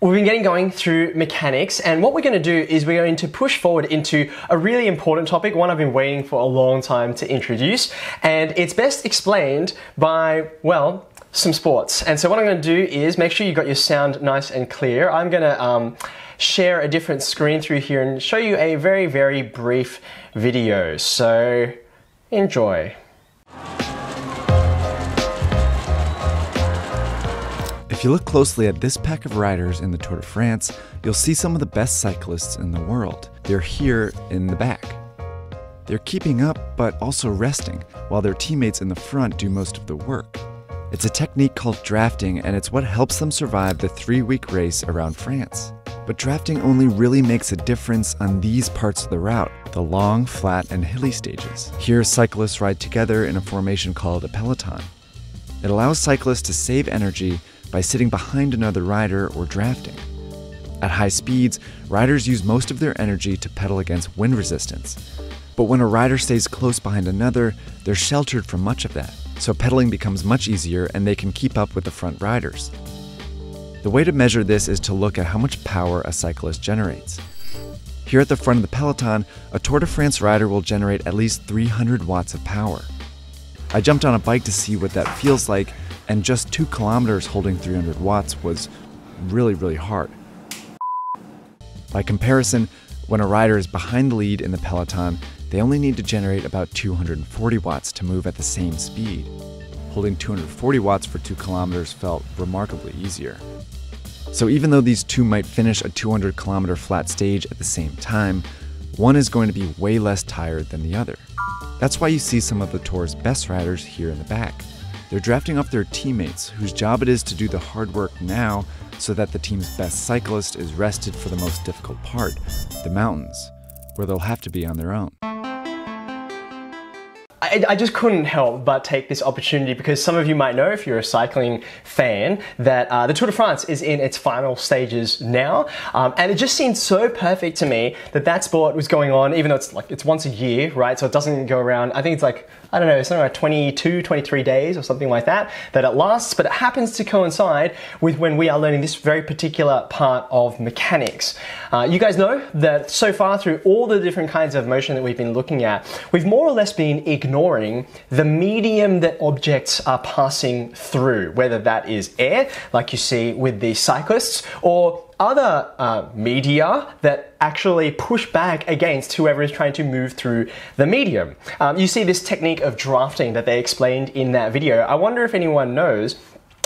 We've been getting going through mechanics, and what we're going to do is we're going to push forward into a really important topic, one I've been waiting for a long time to introduce, and it's best explained by, well, some sports. And so, what I'm going to do is make sure you've got your sound nice and clear. I'm going to um, share a different screen through here and show you a very, very brief video. So, enjoy. If you look closely at this pack of riders in the Tour de France, you'll see some of the best cyclists in the world. They're here in the back. They're keeping up, but also resting, while their teammates in the front do most of the work. It's a technique called drafting, and it's what helps them survive the three week race around France. But drafting only really makes a difference on these parts of the route the long, flat, and hilly stages. Here, cyclists ride together in a formation called a peloton. It allows cyclists to save energy by sitting behind another rider or drafting. At high speeds, riders use most of their energy to pedal against wind resistance. But when a rider stays close behind another, they're sheltered from much of that, so pedaling becomes much easier and they can keep up with the front riders. The way to measure this is to look at how much power a cyclist generates. Here at the front of the peloton, a Tour de France rider will generate at least 300 watts of power. I jumped on a bike to see what that feels like, and just two kilometers holding 300 watts was really, really hard. By comparison, when a rider is behind the lead in the peloton, they only need to generate about 240 watts to move at the same speed. Holding 240 watts for 2 kilometers felt remarkably easier. So even though these two might finish a 200 kilometer flat stage at the same time, one is going to be way less tired than the other. That's why you see some of the tour's best riders here in the back. They're drafting off their teammates, whose job it is to do the hard work now so that the team's best cyclist is rested for the most difficult part, the mountains, where they'll have to be on their own. I, I, just couldn't help but take this opportunity because some of you might know, if you're a cycling fan, that uh, the Tour de France is in its final stages now, um, and it just seemed so perfect to me that that sport was going on, even though it's like it's once a year, right? So it doesn't go around. I think it's like I don't know, something like 22, 23 days or something like that that it lasts, but it happens to coincide with when we are learning this very particular part of mechanics. Uh, you guys know that so far through all the different kinds of motion that we've been looking at, we've more or less been ignoring the medium that objects are passing through, whether that is air, like you see with the cyclists, or other uh, media that actually push back against whoever is trying to move through the medium. Um, you see this technique of drafting that they explained in that video. I wonder if anyone knows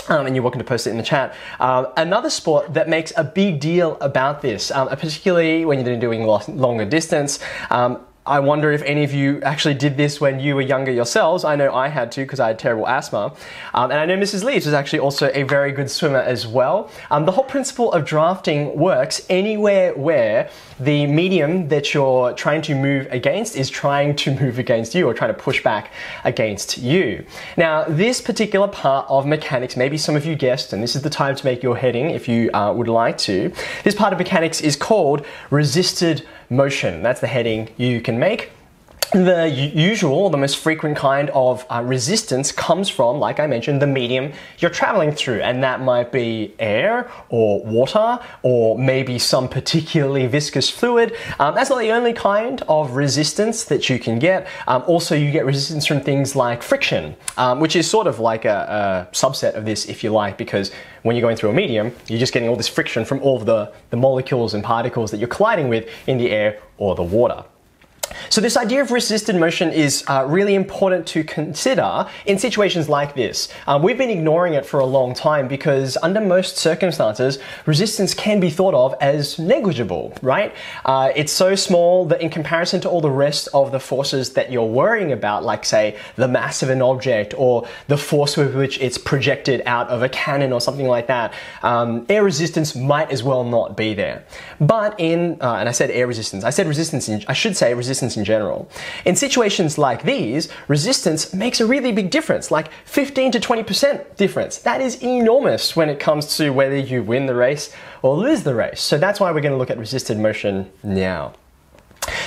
um, and you're welcome to post it in the chat. Um, another sport that makes a big deal about this, um, particularly when you're doing longer distance, um, I wonder if any of you actually did this when you were younger yourselves. I know I had to because I had terrible asthma. Um, and I know Mrs. Leaves is actually also a very good swimmer as well. Um, the whole principle of drafting works anywhere where the medium that you're trying to move against is trying to move against you or trying to push back against you. Now, this particular part of mechanics, maybe some of you guessed, and this is the time to make your heading if you uh, would like to. This part of mechanics is called resisted motion. That's the heading you can make. The usual, the most frequent kind of uh, resistance comes from, like I mentioned, the medium you're traveling through, and that might be air or water or maybe some particularly viscous fluid. Um, that's not the only kind of resistance that you can get. Um, also, you get resistance from things like friction, um, which is sort of like a, a subset of this, if you like, because when you're going through a medium, you're just getting all this friction from all of the, the molecules and particles that you're colliding with in the air or the water. So this idea of resisted motion is uh, really important to consider in situations like this. Um, we've been ignoring it for a long time because under most circumstances, resistance can be thought of as negligible, right? Uh, it's so small that in comparison to all the rest of the forces that you're worrying about, like say the mass of an object or the force with which it's projected out of a cannon or something like that, um, air resistance might as well not be there. But in, uh, and I said air resistance, I said resistance, in, I should say resistance resistance in general. In situations like these, resistance makes a really big difference, like 15 to 20% difference. That is enormous when it comes to whether you win the race or lose the race. So that's why we're going to look at resisted motion now.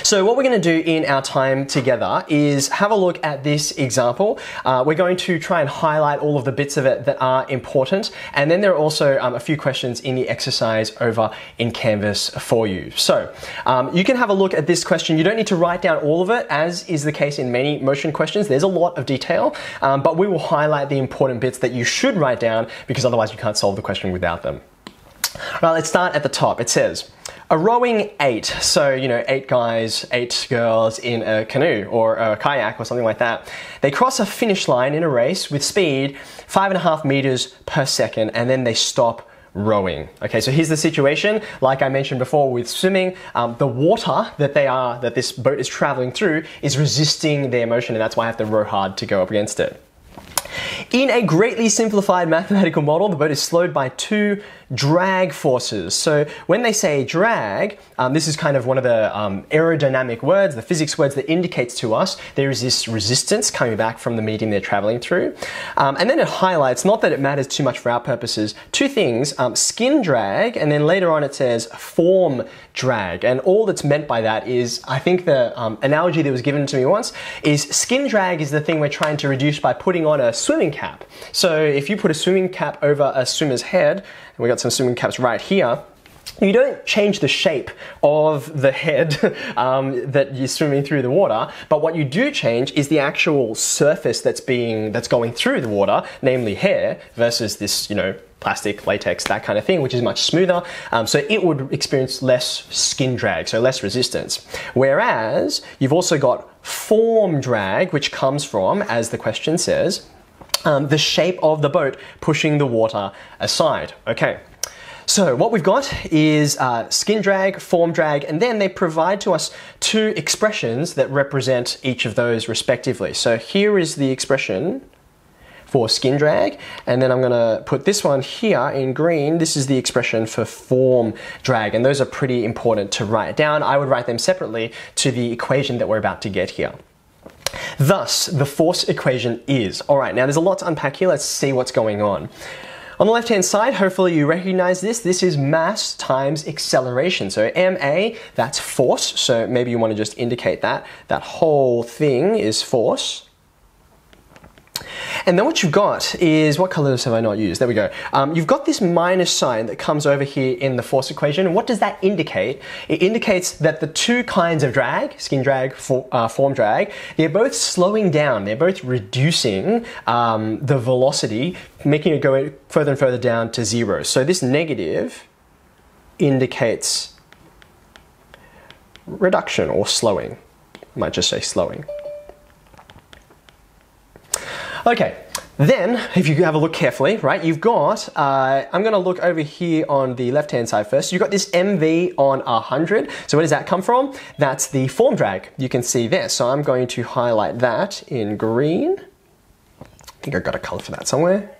So what we're going to do in our time together is have a look at this example. Uh, we're going to try and highlight all of the bits of it that are important. And then there are also um, a few questions in the exercise over in Canvas for you. So um, you can have a look at this question. You don't need to write down all of it, as is the case in many motion questions. There's a lot of detail, um, but we will highlight the important bits that you should write down because otherwise you can't solve the question without them. Right, let's start at the top. It says, a rowing eight, so you know, eight guys, eight girls in a canoe or a kayak or something like that. They cross a finish line in a race with speed five and a half meters per second, and then they stop rowing. Okay, so here's the situation. Like I mentioned before with swimming, um, the water that they are, that this boat is traveling through, is resisting their motion, and that's why I have to row hard to go up against it. In a greatly simplified mathematical model, the boat is slowed by two drag forces. So when they say drag, um, this is kind of one of the um, aerodynamic words, the physics words that indicates to us there is this resistance coming back from the medium they're traveling through. Um, and then it highlights, not that it matters too much for our purposes, two things, um, skin drag, and then later on it says form drag. And all that's meant by that is, I think the um, analogy that was given to me once is skin drag is the thing we're trying to reduce by putting on a swimming cap. So if you put a swimming cap over a swimmer's head, and we got some swimming caps right here, you don't change the shape of the head um, that you're swimming through the water, but what you do change is the actual surface that's being that's going through the water, namely hair, versus this you know plastic, latex, that kind of thing, which is much smoother. Um, so it would experience less skin drag, so less resistance. Whereas you've also got form drag, which comes from, as the question says, um, the shape of the boat pushing the water aside. Okay. So what we've got is uh, skin drag, form drag, and then they provide to us two expressions that represent each of those respectively. So here is the expression for skin drag, and then I'm gonna put this one here in green. This is the expression for form drag, and those are pretty important to write down. I would write them separately to the equation that we're about to get here. Thus, the force equation is. All right, now there's a lot to unpack here. Let's see what's going on. On the left hand side, hopefully you recognize this. This is mass times acceleration. So ma, that's force. So maybe you want to just indicate that. That whole thing is force. And then what you've got is, what colors have I not used? There we go. Um, you've got this minus sign that comes over here in the force equation. And what does that indicate? It indicates that the two kinds of drag, skin drag, for, uh, form drag, they're both slowing down. They're both reducing um, the velocity, making it go further and further down to zero. So this negative indicates reduction or slowing. I might just say slowing. Okay, then, if you have a look carefully, right, you've got, uh, I'm gonna look over here on the left-hand side first. You've got this MV on 100. So where does that come from? That's the form drag you can see there. So I'm going to highlight that in green. I think I've got a color for that somewhere.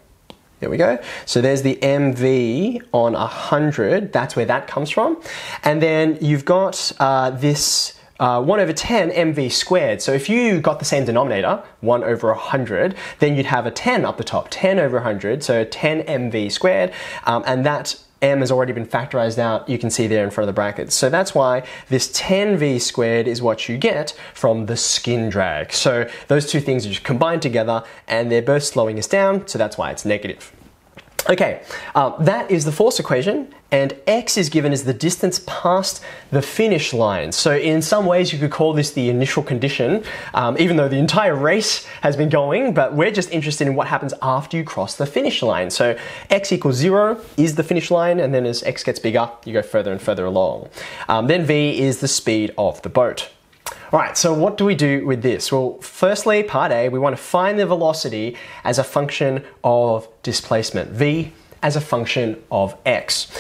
There we go. So there's the MV on 100. That's where that comes from. And then you've got uh, this uh, 1 over 10 mv squared. So if you got the same denominator, 1 over 100, then you'd have a 10 up the top, 10 over 100, so 10 mv squared, um, and that m has already been factorized out, you can see there in front of the brackets. So that's why this 10v squared is what you get from the skin drag. So those two things are just combined together and they're both slowing us down, so that's why it's negative. Okay, uh, that is the force equation, and x is given as the distance past the finish line. So in some ways you could call this the initial condition, um, even though the entire race has been going, but we're just interested in what happens after you cross the finish line. So x equals zero is the finish line, and then as x gets bigger, you go further and further along. Um, then v is the speed of the boat. All right, so what do we do with this? Well, firstly, part A, we want to find the velocity as a function of displacement, v as a function of x.